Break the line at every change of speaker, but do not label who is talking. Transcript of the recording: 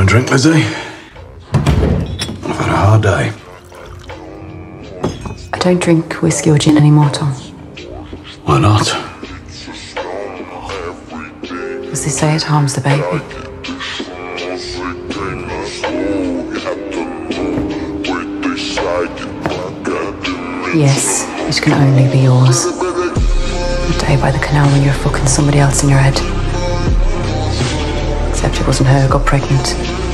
Want a drink, Lizzie? I've had a hard day.
I don't drink whiskey or gin anymore, Tom.
Why not?
As they say, it harms the baby. Yes, it can only be yours. The day by the canal when you're fucking somebody else in your head. Except it wasn't her who got pregnant.